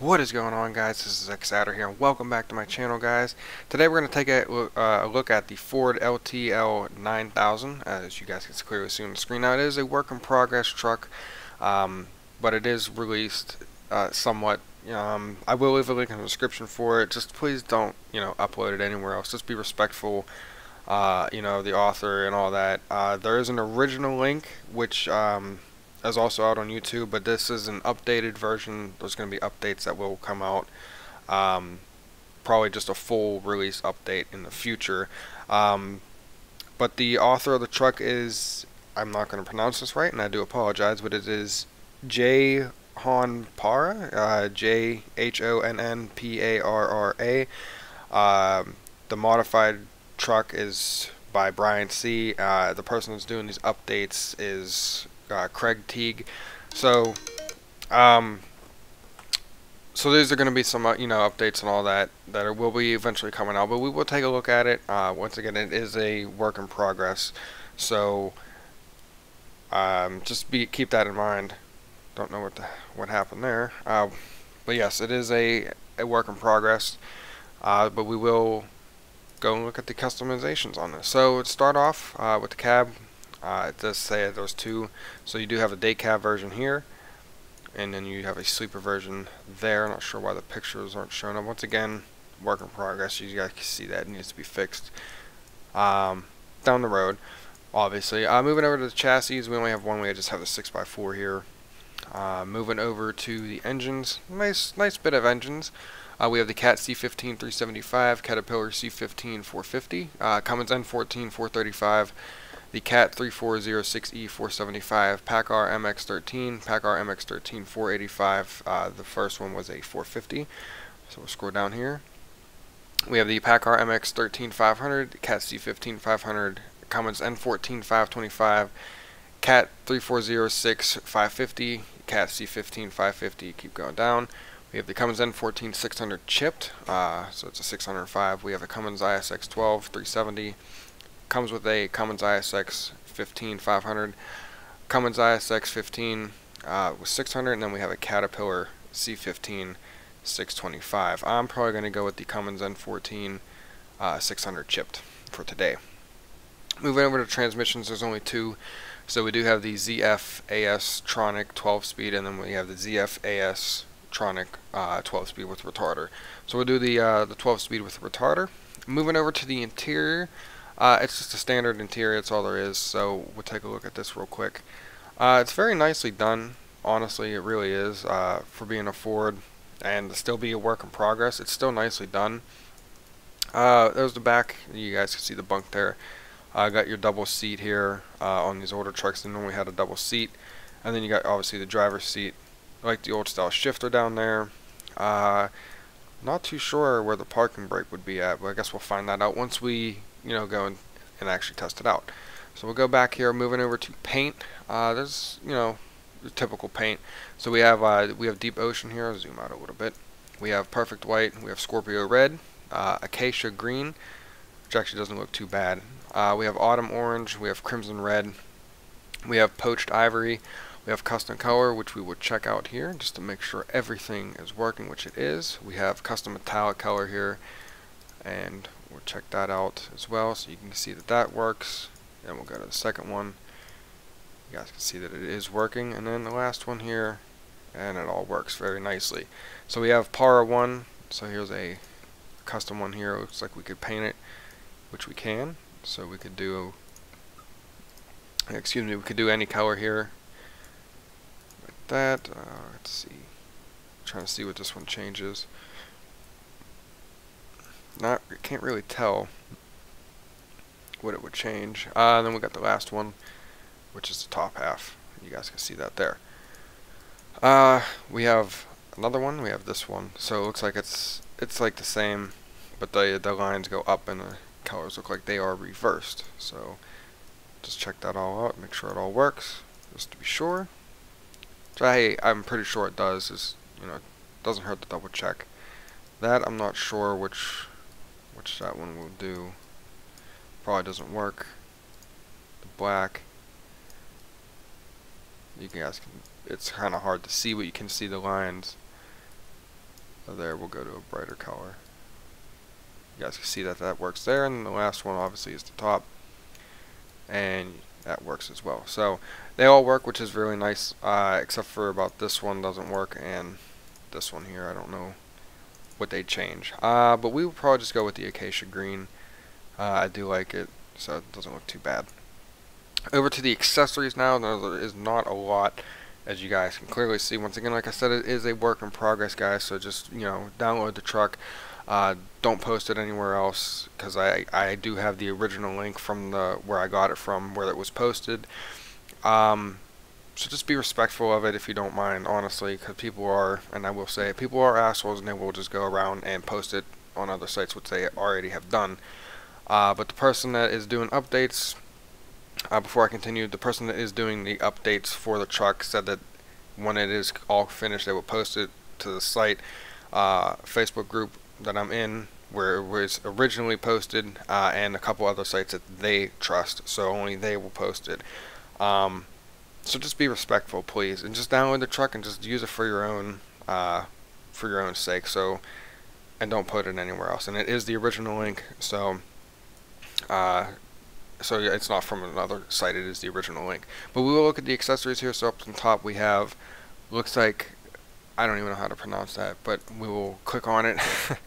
What is going on guys, this is Xadder here and welcome back to my channel guys. Today we're going to take a, uh, a, look at the Ford LTL 9000 as you guys can clearly see on the screen. Now it is a work in progress truck um, but it is released uh, somewhat. Um, I will leave a link in the description for it, just please don't you know upload it anywhere else, just be respectful uh, you know the author and all that. Uh, there is an original link which um, is also out on YouTube, but this is an updated version. There's going to be updates that will come out. Um, probably just a full release update in the future. Um, but the author of the truck is, I'm not going to pronounce this right, and I do apologize, but it is J. Hon Para, uh, J H O N N P A R R A. Um, the modified truck is by Brian C. Uh, the person who's doing these updates is uh, Craig Teague. So, um, so these are going to be some, uh, you know, updates and all that that will be eventually coming out. But we will take a look at it. Uh, once again, it is a work in progress. So, um, just be keep that in mind. Don't know what the, what happened there. Uh, but yes, it is a, a work in progress. Uh, but we will go and look at the customizations on this. So let's start off uh, with the cab. Uh, it does say there's two. So you do have a day cab version here, and then you have a sleeper version there. I'm not sure why the pictures aren't showing up. Once again, work in progress. You guys can see that it needs to be fixed um, down the road, obviously. Uh, moving over to the chassis, we only have one. We just have the 6x4 here. Uh, moving over to the engines, nice, nice bit of engines. Uh, we have the Cat C15 375, Caterpillar C15 450, uh, Cummins N14 435, the Cat 3406E 475, PACCAR MX13, PACCAR MX13 485. Uh, the first one was a 450. So we'll scroll down here. We have the PACCAR MX13 500, Cat C15 500, Cummins N14 525, Cat 3406 550, Cat C15 550. Keep going down. We have the Cummins N14 600 chipped, uh, so it's a 605. We have a Cummins ISX 12 370. Comes with a Cummins ISX 15 500, Cummins ISX 15 uh, with 600, and then we have a Caterpillar C15 625. I'm probably going to go with the Cummins N14 uh, 600 chipped for today. Moving over to transmissions, there's only two. So we do have the ZF AS Tronic 12 speed, and then we have the ZF AS Tronic uh, 12 speed with retarder. So we'll do the uh, the 12 speed with retarder. Moving over to the interior, uh, it's just a standard interior. That's all there is. So we'll take a look at this real quick. Uh, it's very nicely done. Honestly, it really is uh, for being a Ford and still be a work in progress. It's still nicely done. Uh, there's the back. You guys can see the bunk there. I got your double seat here on these older trucks. They normally had a double seat, and then you got obviously the driver's seat like the old style shifter down there. Uh, not too sure where the parking brake would be at, but I guess we'll find that out once we, you know, go and, and actually test it out. So we'll go back here, moving over to paint. Uh, there's, you know, the typical paint. So we have uh, we have deep ocean here. I'll zoom out a little bit. We have perfect white. We have Scorpio red, uh, acacia green, which actually doesn't look too bad. Uh, we have autumn orange. We have crimson red. We have poached ivory. We have custom color, which we would check out here just to make sure everything is working, which it is. We have custom metallic color here, and we'll check that out as well so you can see that that works. Then we'll go to the second one. You guys can see that it is working. And then the last one here, and it all works very nicely. So we have Para 1. So here's a custom one here. It looks like we could paint it, which we can. So we could do, excuse me, we could do any color here Like that. Uh, let's see. I'm trying to see what this one changes. Not, can't really tell what it would change. Uh, then we got the last one, which is the top half. You guys can see that there. Uh, we have another one. We have this one. So it looks like it's it's like the same, but the the lines go up and the colors look like they are reversed. So just check that all out. Make sure it all works, just to be sure. So I, I'm pretty sure it does. Is you know, it doesn't hurt to double check. That I'm not sure which which that one will do. Probably doesn't work. The black. You guys can. It's kind of hard to see, but you can see the lines. there we'll go to a brighter color you guys can see that that works there and the last one obviously is the top and that works as well so they all work which is really nice uh, except for about this one doesn't work and this one here I don't know what they change. Uh, but we will probably just go with the acacia green. Uh, I do like it so it doesn't look too bad. Over to the accessories now. There is not a lot as you guys can clearly see. Once again like I said it is a work in progress guys so just you know download the truck. Uh, don't post it anywhere else because I, I do have the original link from the where I got it from where it was posted. Um, so just be respectful of it if you don't mind honestly because people are and I will say people are assholes and they will just go around and post it on other sites which they already have done uh, but the person that is doing updates uh, before I continue, the person that is doing the updates for the truck said that when it is all finished, they will post it to the site uh, Facebook group that I'm in, where it was originally posted, uh, and a couple other sites that they trust. So only they will post it. Um, so just be respectful, please, and just download the truck and just use it for your own, uh, for your own sake. So, and don't put it anywhere else. And it is the original link. So. Uh, so it's not from another site, it is the original link. But we will look at the accessories here. So up on top we have, looks like, I don't even know how to pronounce that, but we will click on it.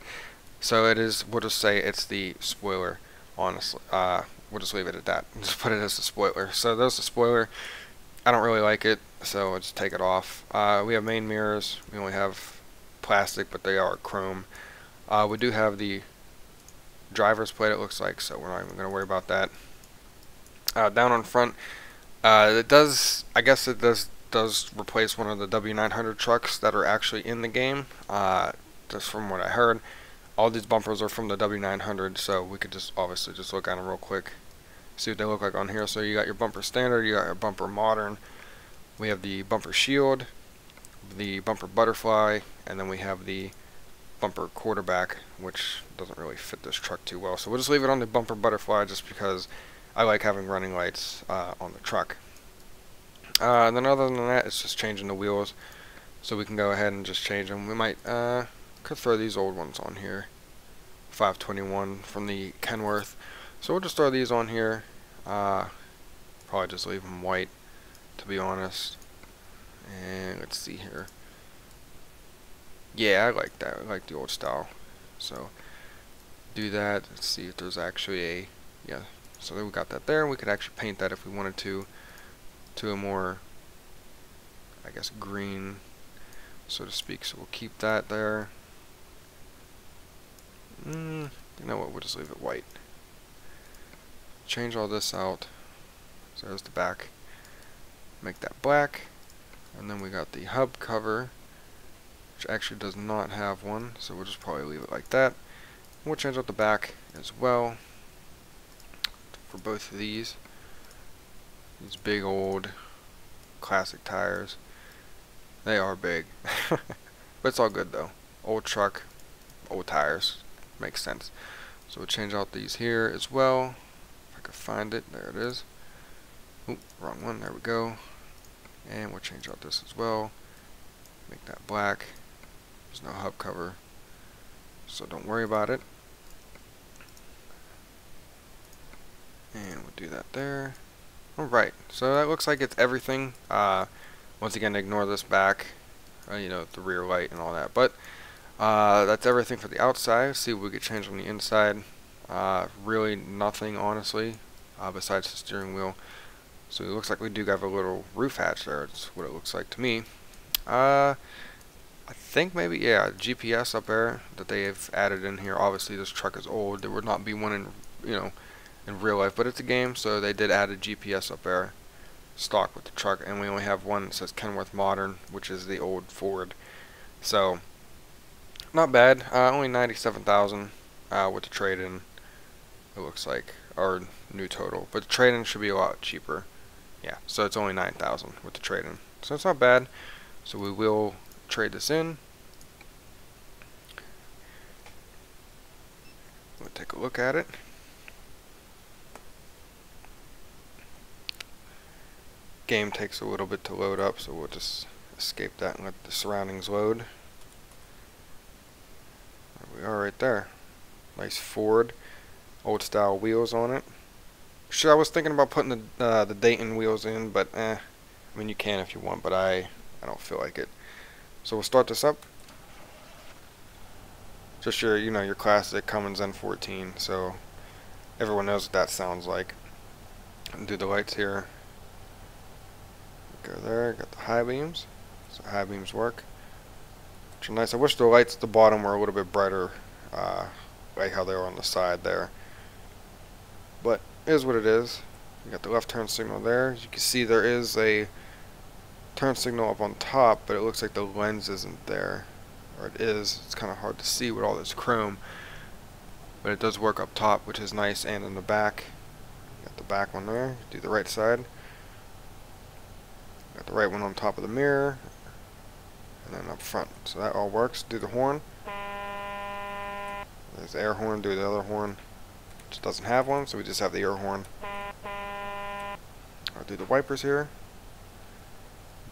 so it is, we'll just say it's the spoiler, honestly. Uh, we'll just leave it at that. Just put it as a spoiler. So there's the spoiler. I don't really like it, so I'll just take it off. Uh, we have main mirrors. We only have plastic, but they are chrome. Uh, we do have the driver's plate, it looks like, so we're not even going to worry about that uh, down on front. Uh, it does, I guess it does does replace one of the W900 trucks that are actually in the game. Uh, just from what I heard, all these bumpers are from the W900, so we could just obviously just look at them real quick, see what they look like on here. So you got your bumper standard, you got your bumper modern. We have the bumper shield, the bumper butterfly, and then we have the bumper quarterback, which doesn't really fit this truck too well. So we'll just leave it on the bumper butterfly just because I like having running lights uh, on the truck. Uh, and then other than that, it's just changing the wheels. So we can go ahead and just change them. We might uh, could throw these old ones on here. 521 from the Kenworth. So we'll just throw these on here. Uh, probably just leave them white, to be honest. And let's see here. Yeah, I like that. I like the old style. So do that. Let's see if there's actually a yeah so then we got that there, we could actually paint that if we wanted to, to a more, I guess, green, so to speak. So we'll keep that there. Mm, you know what, we'll just leave it white. Change all this out. So there's the back. Make that black. And then we got the hub cover, which actually does not have one, so we'll just probably leave it like that. We'll change out the back as well for both of these. These big old classic tires. They are big. but it's all good though. Old truck, old tires. Makes sense. So we'll change out these here as well. I can find it. There it is. Oop, wrong one. There we go. And we'll change out this as well. Make that black. There's no hub cover. So don't worry about it. And we'll do that there. Alright, so that looks like it's everything. Uh, once again, ignore this back, uh, you know, the rear light and all that. But uh, that's everything for the outside. See what we get change on the inside. Uh, really nothing, honestly, uh, besides the steering wheel. So it looks like we do have a little roof hatch there. It's what it looks like to me. Uh, I think maybe, yeah, GPS up there that they have added in here. Obviously, this truck is old. There would not be one in, you know, in real life, but it's a game, so they did add a GPS up there, stock with the truck, and we only have one that says Kenworth Modern, which is the old Ford. So, not bad. Uh, only 97000 uh, with the trade-in, it looks like, or new total. But the trade-in should be a lot cheaper. Yeah, so it's only 9000 with the trade-in. So it's not bad. So we will trade this in. We'll take a look at it. game takes a little bit to load up, so we'll just escape that and let the surroundings load. There we are right there. Nice Ford, old style wheels on it. Sure, I was thinking about putting the uh, the Dayton wheels in, but eh. I mean, you can if you want, but I I don't feel like it. So we'll start this up. Just your, you know, your classic Cummins N14. So everyone knows what that sounds like. Do the lights here. Go there. Got the high beams. So high beams work. Which are nice. I wish the lights at the bottom were a little bit brighter, uh, like how they were on the side there. But is what it is. You got the left turn signal there. As you can see, there is a turn signal up on top, but it looks like the lens isn't there. Or it is. It's kind of hard to see with all this chrome. But it does work up top, which is nice, and in the back. Got the back one there. Do the right side. Got the right one on top of the mirror. And then up front. So that all works. Do the horn. There's the air horn. Do the other horn. Doesn't have one, so we just have the air horn. I'll do the wipers here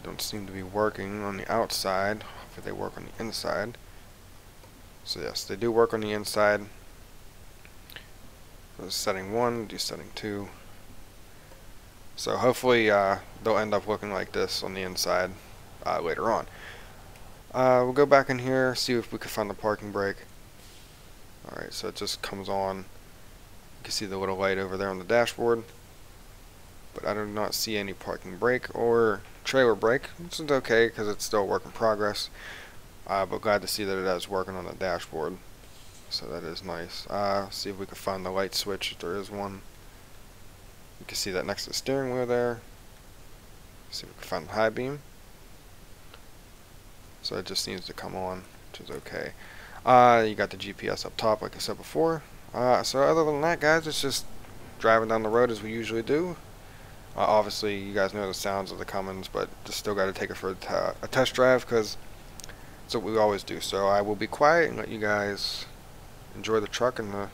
don't seem to be working on the outside. Hopefully they work on the inside. So yes, they do work on the inside. So setting 1, do setting 2. So hopefully uh, they'll end up looking like this on the inside uh, later on. Uh, we'll go back in here, see if we can find the parking brake. Alright, so it just comes on. You can see the little light over there on the dashboard. But I do not see any parking brake or trailer brake, which is okay because it's still a work in progress. Uh, but glad to see that it is working on the dashboard. So that is nice. Uh, see if we can find the light switch if there is one. You can see that next to the steering wheel there. See if we can find the high beam. So it just needs to come on, which is okay. Uh, you got the GPS up top, like I said before. Uh, so other than that, guys, it's just driving down the road as we usually do. Uh, obviously, you guys know the sounds of the Cummins, but just still got to take it for a, test drive because that's what we always do. So I will be quiet and let you guys enjoy the truck and the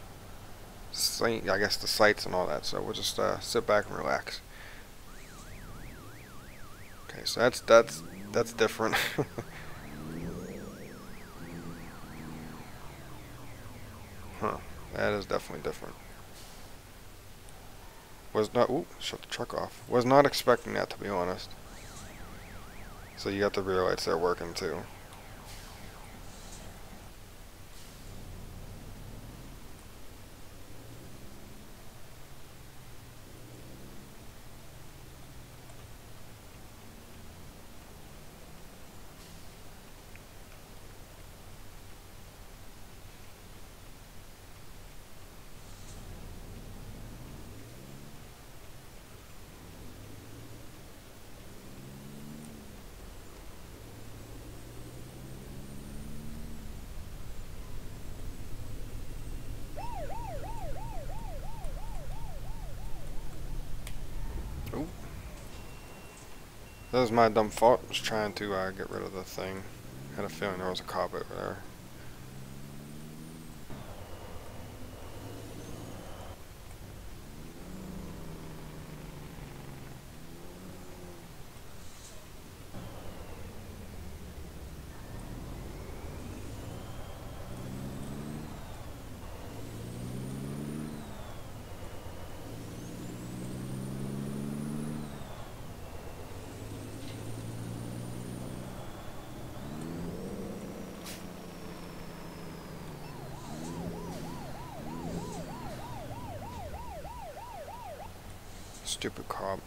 I guess the sights and all that. So we'll just uh, sit back and relax. Okay, so that's that's that's different. That is definitely different. Was not, ooh, shut the truck off. Was not expecting that to be honest. So you got the rear lights there working too. That was my dumb fault. Was trying to uh, get rid of the thing. Had a feeling there was a cop over there. Stupid cop.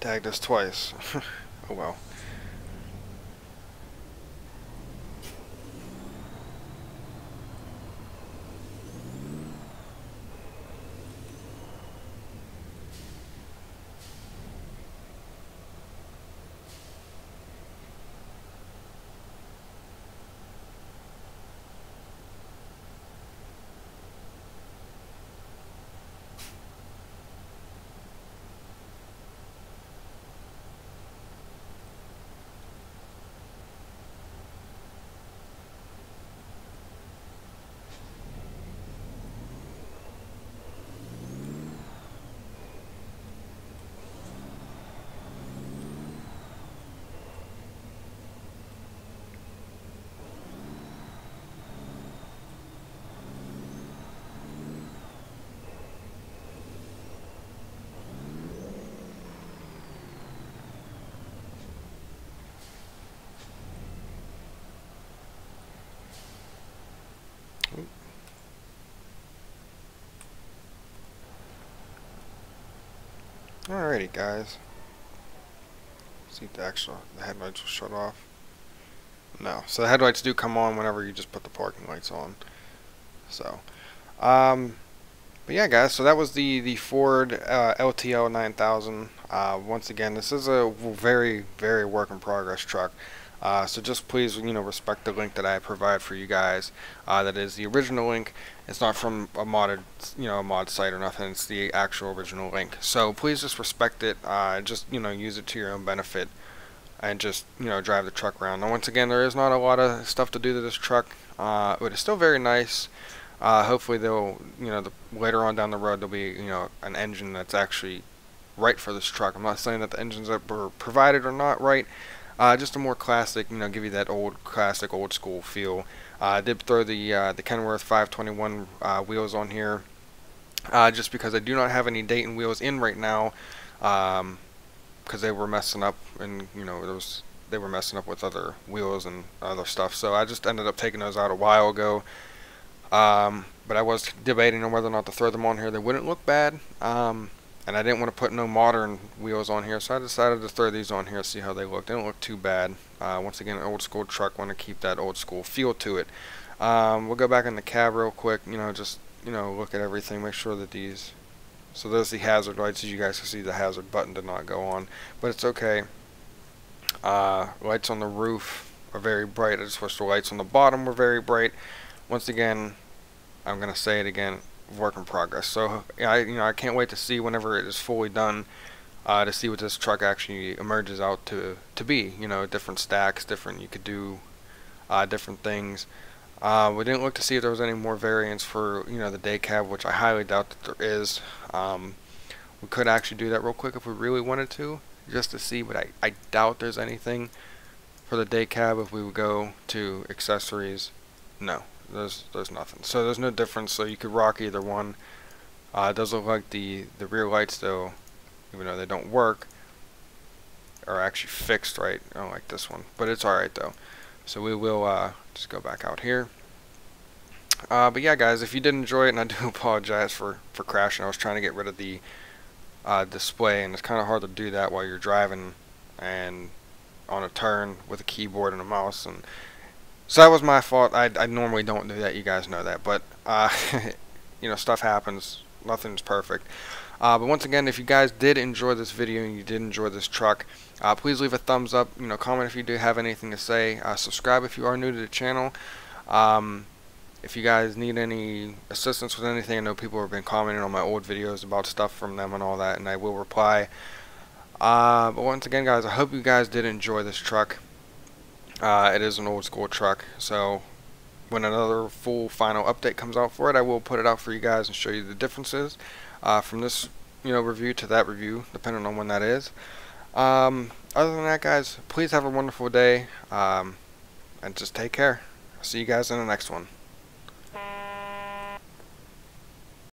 Tagged us twice. oh well. Alrighty guys. See if the extra the headlights will shut off. No. So the headlights do come on whenever you just put the parking lights on. So um but yeah guys, so that was the the Ford uh, LTL 9000. Uh, once again, this is a very very work in progress truck. Uh, so just please, you know, respect the link that I provide for you guys. Uh, that is the original link. It's not from a modded, you know, a mod site or nothing. It's the actual original link. So please just respect it. Uh, just you know, use it to your own benefit, and just you know, drive the truck around. Now, once again, there is not a lot of stuff to do to this truck, uh, but it's still very nice. Uh, hopefully, they'll, you know, the, later on down the road, there'll be, you know, an engine that's actually right for this truck. I'm not saying that the engines that were provided are not right. Uh, just a more classic, you know, give you that old classic, old school feel. Uh, I did throw the uh, the Kenworth 521 uh, wheels on here, just because I do not have any Dayton wheels in right now, because um, they were messing up, and you know, there was they were messing up with other wheels and other stuff. So I just ended up taking those out a while ago. Um, but I was debating on whether or not to throw them on here. They wouldn't look bad. Um, and I didn't want to put no modern wheels on here, so I decided to throw these on here see how they look. They don't look too bad. Uh, once again, an old school truck, want to keep that old school feel to it. Um, we'll go back in the cab real quick, you know, just, you know, look at everything, make sure that these, so there's the hazard lights, as you guys can see the hazard button did not go on, but it's okay. Uh, lights on the roof are very bright, I just wish the lights on the bottom were very bright. Once again, I'm going to say it again, work in progress. So I, you know, I can't wait to see whenever it is fully done, uh, to see what this truck actually emerges out to to be. You know, different stacks, different. You could do uh, different things. Uh, we didn't look to see if there was any more variants for you know the day cab, which I highly doubt that there is. Um, we could actually do that real quick if we really wanted to, just to see. But I, I doubt there's anything for the day cab if we would go to accessories. No, there's there's nothing. So there's no difference. So you could rock either one. Uh, it does look like the the rear lights though, even though they don't work, are actually fixed right. I don't like this one, but it's all right though. So we will uh, just go back out here. Uh, but yeah, guys, if you did enjoy it, and I do apologize for for crashing. I was trying to get rid of the uh, display, and it's kind of hard to do that while you're driving and on a turn with a keyboard and a mouse and so that was my fault. I, I normally don't do that. You guys know that. But, uh, you know, stuff happens. Nothing's perfect. Uh, but once again, if you guys did enjoy this video and you did enjoy this truck, uh, please leave a thumbs up. You know, comment if you do have anything to say. Uh, subscribe if you are new to the channel. Um, if you guys need any assistance with anything, I know people have been commenting on my old videos about stuff from them and all that, and I will reply. Uh, but once again, guys, I hope you guys did enjoy this truck. Uh, it is an old school truck, so when another full final update comes out for it, I will put it out for you guys and show you the differences uh, from this you know review to that review, depending on when that is. Um, other than that, guys, please have a wonderful day, um, and just take care. see you guys in the next one.